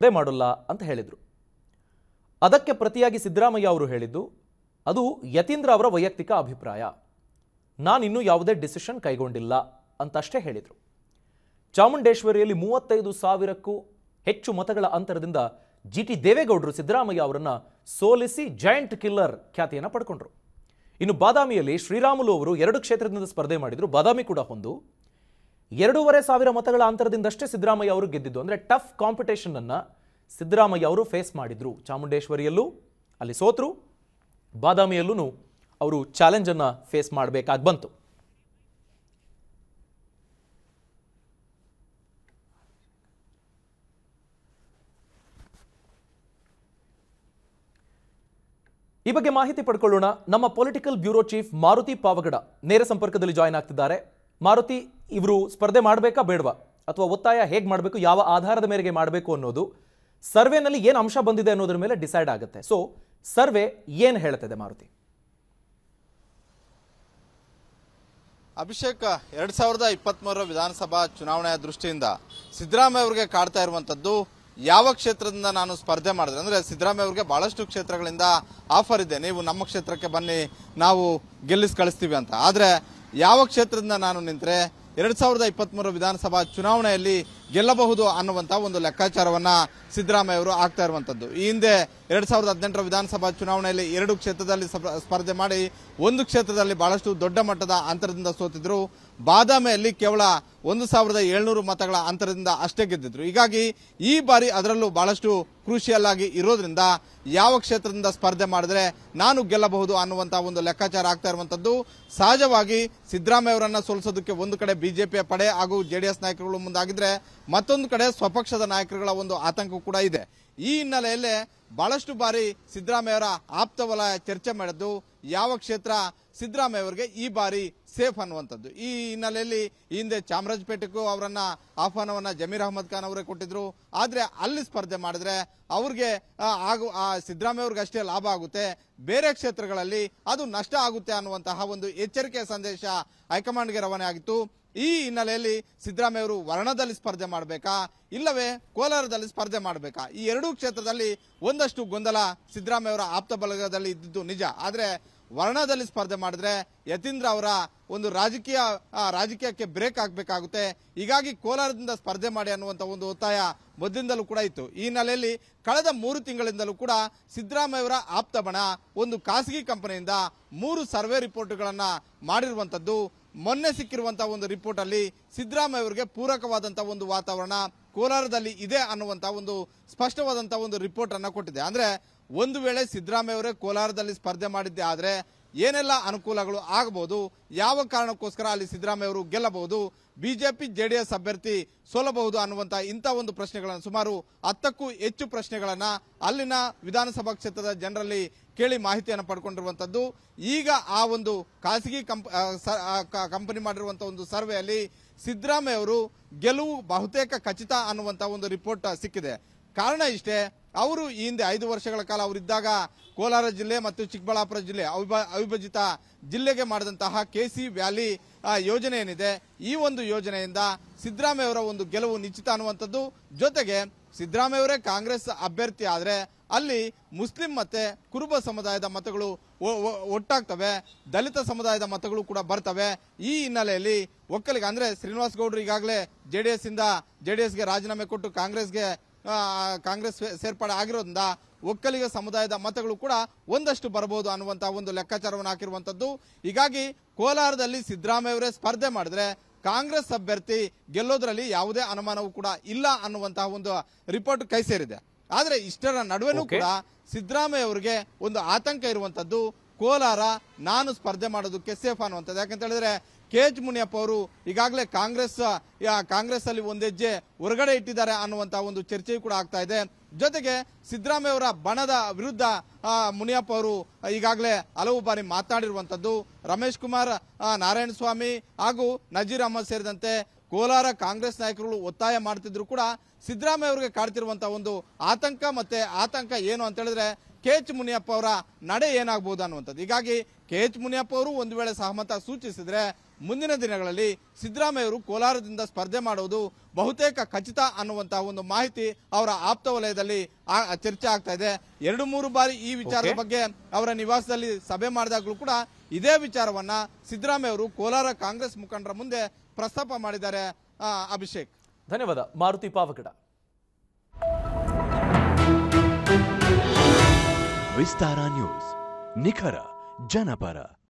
ಅದೇ ಮಾಡೋಲ್ಲ ಅಂತ ಹೇಳಿದರು. ಅದಕ್ಕೆ ಪ್ರತಿಯಾಗಿ ಸಿದ್ದರಾಮಯ್ಯ ಅವರು ಹೇಳಿದ್ದು, ಅದು ಯತೀಂದ್ರ ಅವರ ವೈಯಕ್ತಿಕ ಅಭಿಪ್ರಾಯ. ನಾನಿನ್ನೂ ಯಾವುದೇ ಡಿಸಿಷನ್ ಕೈಗೊಂಡಿಲ್ಲ ಅಂತಷ್ಟೇ ಹೇಳಿದರು. ಚಾಮುಂಡೇಶ್ವರಿಯಲ್ಲಿ ಮೂವತ್ತೈದು ಸಾವಿರಕ್ಕೂ ಹೆಚ್ಚು ಮತಗಳ ಅಂತರದಿಂದ ಜಿ ಟಿ ದೇವೇಗೌಡರು ಸಿದ್ದರಾಮಯ್ಯ ಅವರನ್ನು ಸೋಲಿಸಿ ಜಾಯಿಂಟ್ ಕಿಲ್ಲರ್ ಖ್ಯಾತಿಯನ್ನು ಪಡ್ಕೊಂಡ್ರು. ಇನ್ನು ಬಾದಾಮಿಯಲ್ಲಿ ಶ್ರೀರಾಮುಲು ಅವರು ಎರಡು ಕ್ಷೇತ್ರದಿಂದ ಸ್ಪರ್ಧೆ ಮಾಡಿದ್ರು, ಬಾದಾಮಿ ಕೂಡ ಒಂದು. ಎರಡೂವರೆ ಸಾವಿರ ಮತಗಳ ಅಂತರದಿಂದಷ್ಟೇ ಸಿದ್ದರಾಮಯ್ಯ ಅವರು ಗೆದ್ದಿದ್ದು. ಅಂದ್ರೆ ಟಫ್ ಕಾಂಪಿಟೇಷನ್ ಅನ್ನ ಸಿದ್ದರಾಮಯ್ಯ ಅವರು ಫೇಸ್ ಮಾಡಿದ್ರು. ಚಾಮುಂಡೇಶ್ವರಿಯಲ್ಲೂ, ಅಲ್ಲಿ ಸೋತ್ರು ಬಾದಾಮಿಯಲ್ಲೂ ಅವರು ಚಾಲೆಂಜ್ ಅನ್ನ ಫೇಸ್ ಮಾಡಬೇಕಾಗಿ ಬಂತು. ಈ ಬಗ್ಗೆ ಮಾಹಿತಿ ಪಡ್ಕೊಳ್ಳೋಣ. ನಮ್ಮ political bureau chief Maruti Pavagada ನೇರ ಸಂಪರ್ಕದಲ್ಲಿ ಜಾಯ್ನ್ ಆಗ್ತಿದ್ದಾರೆ. ಮಾರುತಿ ಇವರು ಸ್ಪರ್ಧೆ ಮಾಡಬೇಕಾ ಬೇಡವಾ? ಅಥವಾ ಒತ್ತಾಯ ಹೇಗೆ ಮಾಡಬೇಕು, ಯಾವ ಆಧಾರದ ಮೇರೆಗೆ ಮಾಡಬೇಕು ಅನ್ನೋದು ಸರ್ವೆನಲ್ಲಿ ಏನು ಅಂಶ ಬಂದಿದೆ ಅನ್ನೋದ್ರ ಮೇಲೆ ಡಿಸೈಡ್ ಆಗುತ್ತೆ. ಸೊ ಸರ್ವೆ ಏನು ಹೇಳ್ತದೆ ಮಾರುತಿ? ಅಭಿಷೇಕ್, ಎರಡ್ ಸಾವಿರದ ಇಪ್ಪತ್ತ್ಮೂರರ ವಿಧಾನಸಭಾ ಚುನಾವಣೆಯ ದೃಷ್ಟಿಯಿಂದ ಸಿದ್ದರಾಮಯ್ಯ ಅವರಿಗೆ ಕಾಡ್ತಾ ಇರುವಂಥದ್ದು ಯಾವ ಕ್ಷೇತ್ರದಿಂದ ನಾನು ಸ್ಪರ್ಧೆ ಮಾಡಿದೆ? ಅಂದರೆ ಸಿದ್ದರಾಮಯ್ಯ ಅವರಿಗೆ ಭಾಳಷ್ಟು ಕ್ಷೇತ್ರಗಳಿಂದ ಆಫರ್ ಇದೆ. ನೀವು ನಮ್ಮ ಕ್ಷೇತ್ರಕ್ಕೆ ಬನ್ನಿ, ನಾವು ಗೆಲ್ಲಿಸಿ ಕಳಿಸ್ತೀವಿ ಅಂತ. ಆದ್ರೆ ಯಾವ ಕ್ಷೇತ್ರದಿಂದ ನಾನು ನಿಂತರೆ ಎರಡು ಸಾವಿರದ ಇಪ್ಪತ್ತ್ಮೂರು ವಿಧಾನಸಭಾ ಚುನಾವಣೆಯಲ್ಲಿ ಗೆಲ್ಲಬಹುದು ಅನ್ನುವಂಥ ಒಂದು ಲೆಕ್ಕಾಚಾರವನ್ನು ಸಿದ್ದರಾಮಯ್ಯ ಅವರು ಆಗ್ತಾ ಇರುವಂಥದ್ದು ಈ ಹಿಂದೆ ಎರಡು ಸಾವಿರದ ಹದಿನೆಂಟರ ವಿಧಾನಸಭಾ ಚುನಾವಣೆಯಲ್ಲಿ ಎರಡು ಕ್ಷೇತ್ರದಲ್ಲಿ ಸ್ಪ- ಸ್ಪರ್ಧೆ ಮಾಡಿ ಒಂದು ಕ್ಷೇತ್ರದಲ್ಲಿ ಬಹಳಷ್ಟು ದೊಡ್ಡ ಮಟ್ಟದ ಅಂತರದಿಂದ ಸೋತಿದ್ರು. ಬಾದಾಮಿಯಲ್ಲಿ ಕೇವಲ ಒಂದು ಸಾವಿರದ ಏಳ್ನೂರು ಮತಗಳ ಅಂತರದಿಂದ ಅಷ್ಟೇ ಗೆದ್ದಿದ್ರು. ಹೀಗಾಗಿ ಈ ಬಾರಿ ಅದರಲ್ಲೂ ಬಹಳಷ್ಟು ಕ್ರೂಷಿಯಲ್ ಆಗಿ ಇರೋದ್ರಿಂದ ಯಾವ ಕ್ಷೇತ್ರದಿಂದ ಸ್ಪರ್ಧೆ ಮಾಡಿದ್ರೆ ನಾನು ಗೆಲ್ಲಬಹುದು ಅನ್ನುವಂತ ಒಂದು ಲೆಕ್ಕಾಚಾರ ಆಗ್ತಾ ಇರುವಂಥದ್ದು ಸಹಜವಾಗಿ ಸಿದ್ದರಾಮಯ್ಯ ಅವರನ್ನ ಸೋಲಿಸೋದಕ್ಕೆ ಒಂದು ಕಡೆ ಬಿಜೆಪಿಯ ಪಡೆ ಹಾಗೂ ಜೆಡಿಎಸ್ ನಾಯಕರುಗಳು ಮುಂದಾಗಿದ್ರೆ ಮತ್ತೊಂದು ಕಡೆ ಸ್ವಪಕ್ಷದ ನಾಯಕರುಗಳ ಒಂದು ಆತಂಕ ಕೂಡ ಇದೆ. ಈ ಹಿನ್ನೆಲೆಯಲ್ಲಿ ಬಹಳಷ್ಟು ಬಾರಿ ಸಿದ್ದರಾಮಯ್ಯ ಅವರ ಆಪ್ತ ವಲಯ ಚರ್ಚೆ ಮಾಡಿದ್ದು ಯಾವ ಕ್ಷೇತ್ರ ಸಿದ್ದರಾಮಯ್ಯ ಅವರಿಗೆ ಈ ಬಾರಿ ಸೇಫ್ ಅನ್ನುವಂಥದ್ದು. ಈ ಹಿನ್ನೆಲೆಯಲ್ಲಿ ಹಿಂದೆ ಚಾಮರಾಜಪೇಟೆಗೂ ಅವರನ್ನ ಆಹ್ವಾನವನ್ನ ಜಮೀರ್ ಅಹಮದ್ ಖಾನ್ ಅವರೇ ಕೊಟ್ಟಿದ್ರು. ಆದರೆ ಅಲ್ಲಿ ಸ್ಪರ್ಧೆ ಮಾಡಿದ್ರೆ ಅವ್ರಿಗೆ ಆಗು ಸಿದ್ದರಾಮಯ್ಯ ಅವ್ರಿಗೆ ಅಷ್ಟೇ ಲಾಭ ಆಗುತ್ತೆ. ಬೇರೆ ಕ್ಷೇತ್ರಗಳಲ್ಲಿ ಅದು ನಷ್ಟ ಆಗುತ್ತೆ ಅನ್ನುವಂತಹ ಒಂದು ಎಚ್ಚರಿಕೆಯ ಸಂದೇಶ ಹೈಕಮಾಂಡ್ಗೆ ರವಾನೆ ಆಗಿತ್ತು. ಈ ಹಿನ್ನೆಲೆಯಲ್ಲಿ ಸಿದ್ದರಾಮಯ್ಯ ಅವರು ವರ್ಣದಲ್ಲಿ ಸ್ಪರ್ಧೆ ಮಾಡಬೇಕಾ? ಇಲ್ಲವೇ ಕೋಲಾರದಲ್ಲಿ ಸ್ಪರ್ಧೆ ಮಾಡಬೇಕಾ? ಈ ಎರಡೂ ಕ್ಷೇತ್ರದಲ್ಲಿ ಒಂದಷ್ಟು ಗೊಂದಲ ಸಿದ್ದರಾಮಯ್ಯ ಅವರ ಆಪ್ತ ಬಲಗದಲ್ಲಿ ಇದ್ದಿದ್ದು ನಿಜ. ಆದ್ರೆ ವರ್ಣದಲ್ಲಿ ಸ್ಪರ್ಧೆ ಮಾಡಿದ್ರೆ ಯತೀಂದ್ರ ಅವರ ಒಂದು ರಾಜಕೀಯ ರಾಜಕೀಯಕ್ಕೆ ಬ್ರೇಕ್ ಆಗಬೇಕಾಗುತ್ತೆ. ಹೀಗಾಗಿ ಕೋಲಾರದಿಂದ ಸ್ಪರ್ಧೆ ಮಾಡಿ ಅನ್ನುವಂಥ ಒಂದು ಒತ್ತಾಯ ಮೊದಲಿಂದಲೂ ಕೂಡ ಇತ್ತು. ಈ ಹಿನ್ನೆಲೆಯಲ್ಲಿ ಕಳೆದ ಮೂರು ತಿಂಗಳಿಂದಲೂ ಕೂಡ ಸಿದ್ದರಾಮಯ್ಯವರ ಆಪ್ತ ಬಣ ಒಂದು ಖಾಸಗಿ ಕಂಪನಿಯಿಂದ ಮೂರು ಸರ್ವೆ ರಿಪೋರ್ಟ್ಗಳನ್ನು ಮಾಡಿರುವಂಥದ್ದು ಮೊನ್ನೆ ಸಿಕ್ಕಿರುವಂಥ ಒಂದು ರಿಪೋರ್ಟ್ ಅಲ್ಲಿ ಸಿದ್ದರಾಮಯ್ಯ ಅವರಿಗೆ ಪೂರಕವಾದಂತಹ ಒಂದು ವಾತಾವರಣ ಕೋಲಾರದಲ್ಲಿ ಇದೆ ಅನ್ನುವಂತ ಒಂದು ಸ್ಪಷ್ಟವಾದಂಥ ಒಂದು ರಿಪೋರ್ಟ್ ಅನ್ನ ಕೊಟ್ಟಿದೆ. ಅಂದ್ರೆ ಒಂದು ವೇಳೆ ಸಿದ್ದರಾಮಯ್ಯ ಅವರೇ ಕೋಲಾರದಲ್ಲಿ ಸ್ಪರ್ಧೆ ಮಾಡಿದ್ದೆ ಆದರೆ ಏನೆಲ್ಲ ಅನುಕೂಲಗಳು ಆಗಬಹುದು ಯಾವ ಕಾರಣಕ್ಕೋಸ್ಕರ ಅಲ್ಲಿ ಸಿದ್ದರಾಮಯ್ಯ ಅವರು ಗೆಲ್ಲಬಹುದು, ಬಿಜೆಪಿ, ಜೆಡಿಎಸ್ ಅಭ್ಯರ್ಥಿ ಸೋಲಬಹುದು ಅನ್ನುವಂತ ಇಂಥ ಒಂದು ಪ್ರಶ್ನೆಗಳನ್ನು, ಸುಮಾರು ಹತ್ತಕ್ಕೂ ಹೆಚ್ಚು ಪ್ರಶ್ನೆಗಳನ್ನು ಅಲ್ಲಿನ ವಿಧಾನಸಭಾ ಕ್ಷೇತ್ರದ ಜನರಲ್ಲಿ ಕೇಳಿ ಮಾಹಿತಿಯನ್ನು ಪಡ್ಕೊಂಡಿರುವಂತದ್ದು. ಈಗ ಆ ಒಂದು ಖಾಸಗಿ ಕಂಪ್ ಕಂಪನಿ ಮಾಡಿರುವಂಥ ಒಂದು ಸರ್ವೆಯಲ್ಲಿ ಸಿದ್ದರಾಮಯ್ಯ ಅವರು ಗೆಲುವು ಬಹುತೇಕ ಖಚಿತ ಅನ್ನುವಂಥ ಒಂದು ರಿಪೋರ್ಟ್ ಸಿಕ್ಕಿದೆ. ಕಾರಣ ಇಷ್ಟೇ ಅವರು ಈ ಹಿಂದೆ ಐದು ವರ್ಷಗಳ ಕಾಲ ಅವರಿದ್ದಾಗ ಕೋಲಾರ ಜಿಲ್ಲೆ ಮತ್ತು ಚಿಕ್ಕಬಳ್ಳಾಪುರ ಜಿಲ್ಲೆ ಅವಿಭ- ಅವಿಭಜಿತ ಜಿಲ್ಲೆಗೆ ಮಾಡಿದಂತಹ ಕೆಸಿ ವ್ಯಾಲಿ ಆ, ಯೋಜನೆ ಏನಿದೆ ಈ ಒಂದು ಯೋಜನೆಯಿಂದ ಸಿದ್ದರಾಮಯ್ಯ ಅವರ ಒಂದು ಗೆಲುವು ನಿಶ್ಚಿತ ಅನ್ನುವಂಥದ್ದು. ಜೊತೆಗೆ ಸಿದ್ದರಾಮಯ್ಯ ಅವರೇ ಕಾಂಗ್ರೆಸ್ ಅಭ್ಯರ್ಥಿ ಆದ್ರೆ ಅಲ್ಲಿ ಮುಸ್ಲಿಂ ಮತ್ತೆ ಕುರುಬ ಸಮುದಾಯದ ಮತಗಳು ಒಟ್ಟಾಗ್ತವೆ. ದಲಿತ ಸಮುದಾಯದ ಮತಗಳು ಕೂಡ ಬರ್ತವೆ. ಈ ಹಿನ್ನೆಲೆಯಲ್ಲಿ ಒಕ್ಕಲಿಗ ಅಂದ್ರೆ ಶ್ರೀನಿವಾಸ್ ಗೌಡರು ಈಗಾಗಲೇ ಜೆಡಿಎಸ್ ಇಂದ ಎಸ್ಗೆ ರಾಜೀನಾಮೆ ಕೊಟ್ಟು ಕಾಂಗ್ರೆಸ್ಗೆ ಕಾಂಗ್ರೆಸ್ ಸೇರ್ಪಡೆ ಆಗಿರೋದ್ರಿಂದ ಒಕ್ಕಲಿಗ ಸಮುದಾಯದ ಮತಗಳು ಕೂಡ ಒಂದಷ್ಟು ಬರಬಹುದು ಅನ್ನುವಂತ ಒಂದು ಲೆಕ್ಕಾಚಾರವನ್ನು ಹಾಕಿರುವಂತದ್ದು. ಹೀಗಾಗಿ ಕೋಲಾರದಲ್ಲಿ ಸಿದ್ದರಾಮಯ್ಯ ಅವರೇ ಸ್ಪರ್ಧೆ ಮಾಡಿದ್ರೆ ಕಾಂಗ್ರೆಸ್ ಅಭ್ಯರ್ಥಿ ಗೆಲ್ಲೋದ್ರಲ್ಲಿ ಯಾವುದೇ ಅನುಮಾನವೂ ಕೂಡ ಇಲ್ಲ ಅನ್ನುವಂತಹ ಒಂದು ರಿಪೋರ್ಟ್ ಕೈ ಸೇರಿದೆ. ಆದ್ರೆ ಇಷ್ಟರ ನಡುವೆನೂ ಕೂಡ ಸಿದ್ದರಾಮಯ್ಯ ಅವರಿಗೆ ಒಂದು ಆತಂಕ ಇರುವಂತದ್ದು ಕೋಲಾರ ನಾನು ಸ್ಪರ್ಧೆ ಮಾಡೋದಕ್ಕೆ ಸೇಫ್ ಅನ್ನುವಂಥದ್ದು. ಯಾಕಂತ ಹೇಳಿದ್ರೆ ಕೆ ಎಚ್ ಮುನಿಯಪ್ಪ ಅವರು ಈಗಾಗಲೇ ಕಾಂಗ್ರೆಸ್ ಕಾಂಗ್ರೆಸ್ ಅಲ್ಲಿ ಒಂದು ಹೆಜ್ಜೆ ಹೊರಗಡೆ ಇಟ್ಟಿದ್ದಾರೆ ಅನ್ನುವಂತ ಒಂದು ಚರ್ಚೆಯೂ ಕೂಡ ಆಗ್ತಾ ಇದೆ. ಜೊತೆಗೆ ಸಿದ್ದರಾಮಯ್ಯ ಅವರ ಬಣದ ವಿರುದ್ಧ ಮುನಿಯಪ್ಪ ಅವರು ಈಗಾಗಲೇ ಹಲವು ಬಾರಿ ಮಾತಾಡಿರುವಂಥದ್ದು ರಮೇಶ್ ಕುಮಾರ್ ನಾರಾಯಣಸ್ವಾಮಿ ಸ್ವಾಮಿ ಹಾಗೂ ನಜೀರ್ ಅಹಮದ್ ಸೇರಿದಂತೆ ಕೋಲಾರ ಕಾಂಗ್ರೆಸ್ ನಾಯಕರುಗಳು ಒತ್ತಾಯ ಮಾಡ್ತಿದ್ರು ಕೂಡ ಸಿದ್ದರಾಮಯ್ಯ ಅವರಿಗೆ ಕಾಡ್ತಿರುವಂಥ ಒಂದು ಆತಂಕ ಮತ್ತೆ ಆತಂಕ ಏನು ಅಂತ ಹೇಳಿದ್ರೆ ಕೆ ಎಚ್ ಮುನಿಯಪ್ಪ ಅವರ ನಡೆ ಏನಾಗಬಹುದು ಅನ್ನುವಂಥದ್ದು. ಹೀಗಾಗಿ ಕೆ ಎಚ್ ಮುನಿಯಪ್ಪ ಅವರು ಒಂದು ವೇಳೆ ಸಹಮತ ಸೂಚಿಸಿದ್ರೆ ಮುಂದಿನ ದಿನಗಳಲ್ಲಿ ಸಿದ್ದರಾಮಯ್ಯವರು ಕೋಲಾರದಿಂದ ಸ್ಪರ್ಧೆ ಮಾಡುವುದು ಬಹುತೇಕ ಖಚಿತ ಅನ್ನುವಂತಹ ಒಂದು ಮಾಹಿತಿ ಅವರ ಆಪ್ತ ವಲಯದಲ್ಲಿ ಆ- ಚರ್ಚೆ ಆಗ್ತಾ ಇದೆ. ಎರಡು ಮೂರು ಬಾರಿ ಈ ವಿಚಾರದ ಬಗ್ಗೆ ಅವರ ನಿವಾಸದಲ್ಲಿ ಸಭೆ ಮಾಡಿದಾಗಲೂ ಕೂಡ ಇದೇ ವಿಚಾರವನ್ನ ಸಿದ್ದರಾಮಯ್ಯ ಅವರು ಕೋಲಾರ ಕಾಂಗ್ರೆಸ್ ಮುಖಂಡರ ಮುಂದೆ ಪ್ರಸ್ತಾಪ ಮಾಡಿದ್ದಾರೆ ಆ, ಅಭಿಷೇಕ್. ಧನ್ಯವಾದ. ಮಾರುತಿ ಪಾವಗಡ. ವಿಸ್ತಾರ ನ್ಯೂಸ್. ನಿಖರ ಜನಪರ.